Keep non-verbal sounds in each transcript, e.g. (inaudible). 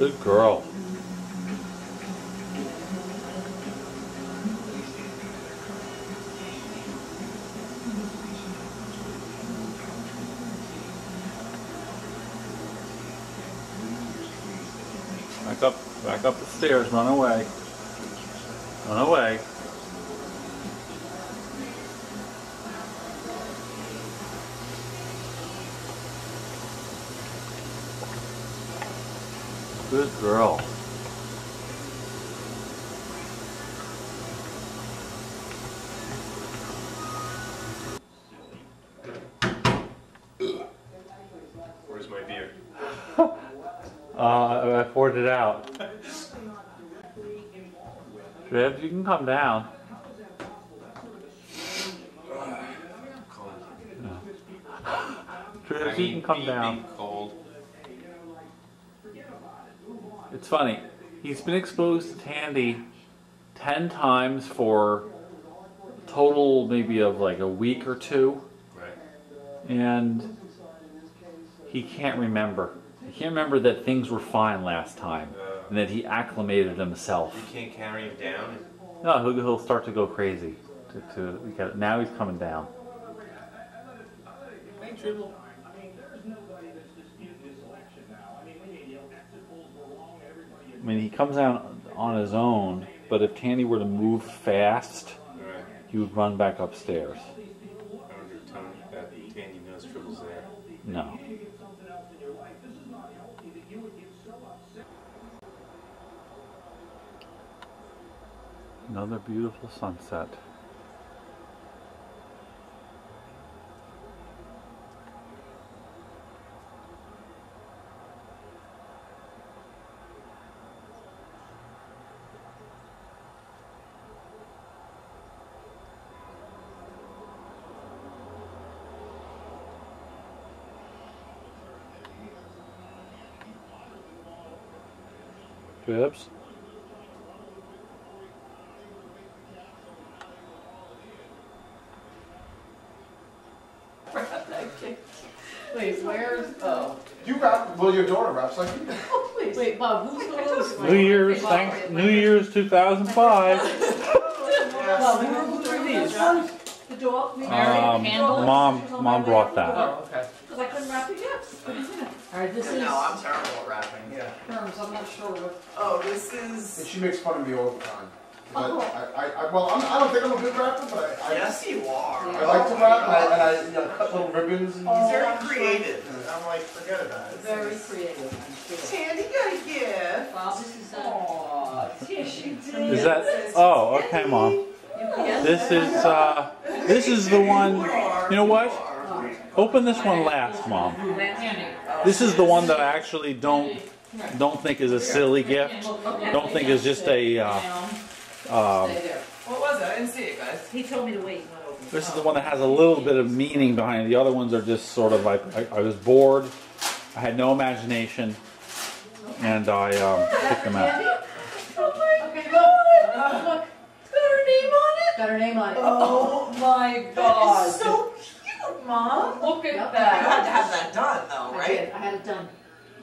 Good girl. Back up, back up the stairs, run away. Run away. Good girl. Where's my beer? (laughs) Uh, I poured it out. Tribs, you can come down. (sighs) Tribs, you can come down. It's funny. He's been exposed to Tandy ten times for a total maybe of like a week or two, Right. and he can't remember. He can't remember that things were fine last time, and that he acclimated himself. You can't carry him down. No, he'll, he'll start to go crazy. To, to now he's coming down. Hey, Tribble. I mean, he comes out on his own, but if Tandy were to move fast, Alright. he would run back upstairs. I if Tandy knows Tribble's there. No. Another beautiful sunset. Trips? Wait, where's, oh, You rap, well, your daughter raps like you. wait, (laughs) wait, Bob, who's going New Year's, thanks, New Year's 2005. (laughs) Bob, who who are these? The dog, we Um, candles? mom, mom brought that. Oh, okay. Because I couldn't wrap the gifts. All right, this is No, I'm terrible at rapping. Yeah. terms, I'm not sure what, Oh, this And is. she makes fun of me all the time. But Oh. I, I, I, well, I'm, I don't think I'm a good rapper, but I, I, Yes, you are. I like to rap and I, and I you know, cut little ribbons and. He's very creative. I'm like, forget about it. very creative, I'm sure. Tandy got a gift. Bob, this is, uh, Aw, Yes, you did. Is that? Oh, okay, mom. This is uh, this is the one. You know what? Open this one last, mom. This is the one that I actually don't don't think is a silly gift. Don't think is just a. Uh, um. What was it? I didn't see it, guys. He told me to wait. this is the one that has a little bit of meaning behind it. The other ones are just sort of like I, I was bored. I had no imagination, and I um, picked them out. Okay, look. Look. Got her name on it? Got her name on it. Oh my God. It's so cute, Mom. Look at Yep. You had to have that done, though, I right? did. I had it done.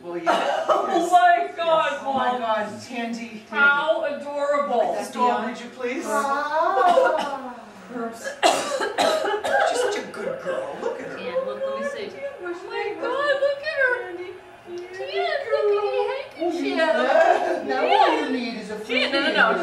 Well, yeah. (laughs) Oh my God, Oh my Mom. God, Tandy. How adorable. That's Store, would you please? (laughs) Herbs. (coughs) She's such a good girl. Look at her. Tan, look, let me see. Oh my God, look at her. Tan, look at the handkerchief. Now all you need is a free Tan, no, no, no,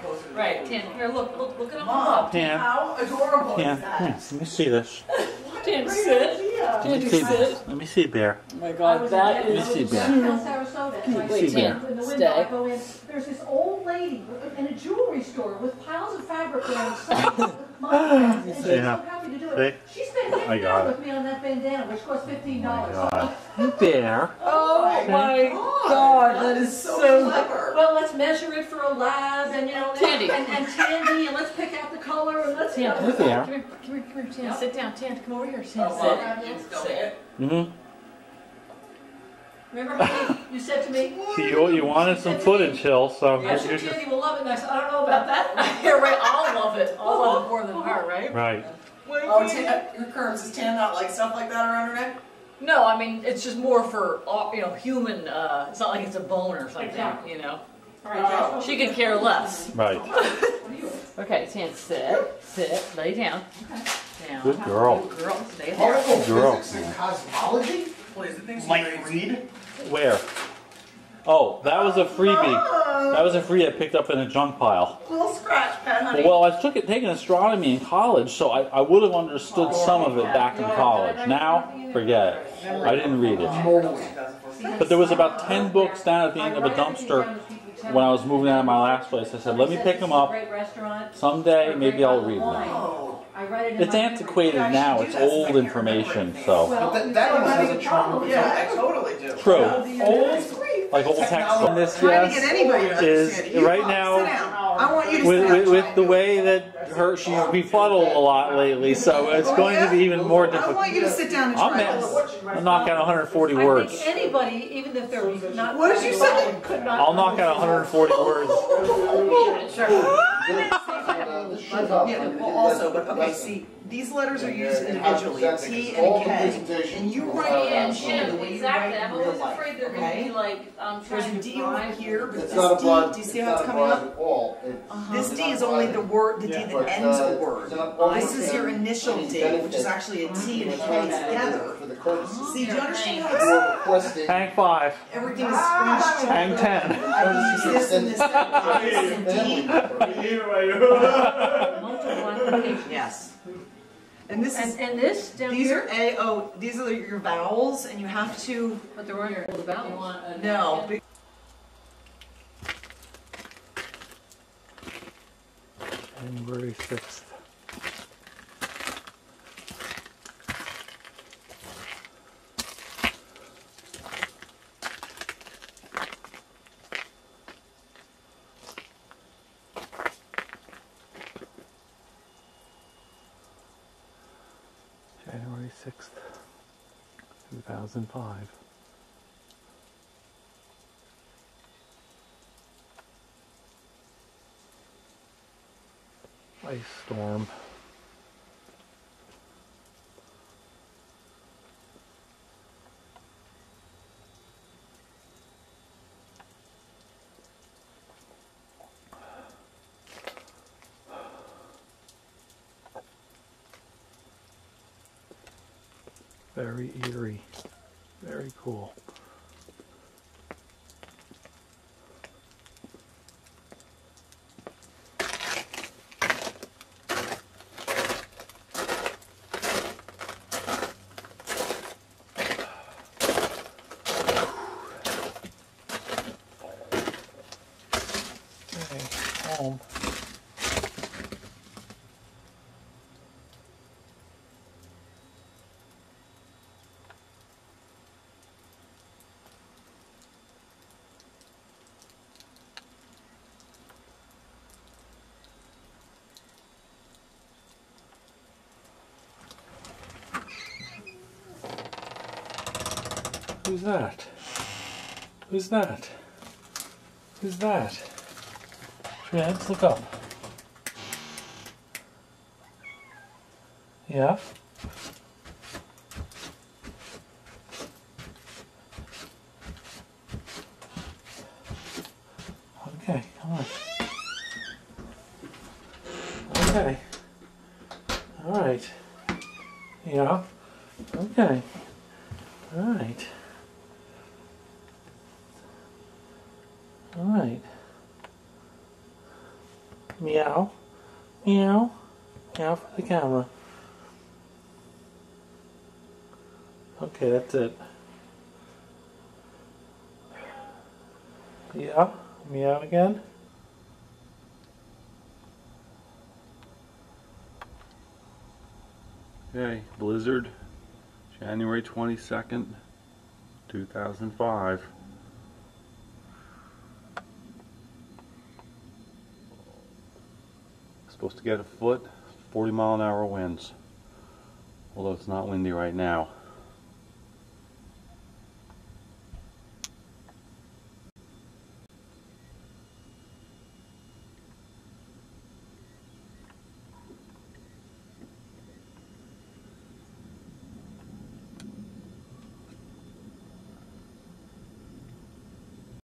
closer to the Right, camera. Tan, here, look, look, look at him Mom, up. How adorable Yeah, is that? hmm, let me see this. (laughs) Tan, sit. Let me see this. Let me see, Bear. Oh my God, was that in, is I was in Bear. Sarasota. and Wait, see Tan, in the stay. window, I go in, there's this old lady in a jewelry store with piles of fabric around some monographs, (laughs) and she's so happy to do it. She spent I got it. with me on that bandana, which cost fifteen dollars. God. Bear. Oh my God, that is so, so. clever. Well, let's measure it for a lab, and you know, Tandy. and, and Tandy, and let's pick out the color, and let's. Tan, uh, come There. here, come here, come here, come here, Tan, sit down, Tan, come over here, Tan, Oh, sit. Mom, you can say. Mm-hmm. Remember how you said to me? See, you, you wanted some footage, Hill, so I'm here's your- Tandy will love it next. I don't know about that. (laughs) Here, right, I'll love it, I'll love it more than her, right? right. Oh, Tan, her curves. is Tan not like stuff like that around her neck? No, I mean, it's just more for, uh, you know, human, uh, it's not like it's a bone or something, Exactly. you know? All right, Joshua. She could care less. Right. Okay, Tan, sit, sit, lay down. Down. Good girl. Good girl, stay there. Particle Girl. physics and cosmology? Please, the things Mike Reed? Where? Oh, that was a freebie. Oh. That was a freebie I picked up in a junk pile. Little scratch pad, honey. Well, I took it taking astronomy in college, so I, I would have understood oh, some of it back in college. Now, forget it. I didn't read it. But there was about 10 books down at the end of a dumpster when I was moving out of my last place. I said, let me pick them up. Great restaurant. Someday, maybe I'll read them. Oh, I read it It's my- antiquated now. It's old information, so. Well, That, that one has a charm yeah. I totally do. True. Old, Like old textbooks. And this, trying to get yes, anybody to is. You right up, now- I want you to with, with, with the way that her she's befuddled a lot lately, so it's oh, going to be even more difficult. I want you to sit down and I'm try at, this. I'll knock out 140 I words. think anybody, even if they're not. What did you say? Could not. I'll knock out 140 (laughs) words. (laughs) Yeah, well, also, but okay, see, these letters are used individually, a T and a K, and you write Yeah, in yeah, the way you exactly. write I'm in real always life, afraid they're gonna okay? be like, um, There's trying a to D over drive. here, but It's this not a D, blood. do you see it's how it's a coming blood up? at all. It's- This D is only the word, the D Yeah. that But, ends uh, a word. it's not This is your initial any D, which is actually a T and a It's K not together. For the courtesy. See, do you understand how You're it's, requesting. Tank 5, everything is scrunched Tank 10. I use this and this, (laughs) this and D. Multiple applications. Yes. And this is, And, and this down these here. are A, O, these are your vowels, and you have to, But there weren't all the vowels. no, be- January 6th. January 2005. Ice storm. Very eerie. Very cool. Okay, home. Who's that? Who's that? Who's that? Chance, look up. Yeah? Okay, come on. Okay. All right. Yeah. Okay. All right. All right. Meow. Meow. Meow for the camera. Okay, that's it. Yeah. Meow again. Okay, blizzard, January 22nd, 2005. Supposed to get a foot, 40 mile an hour winds. Although it's not windy right now.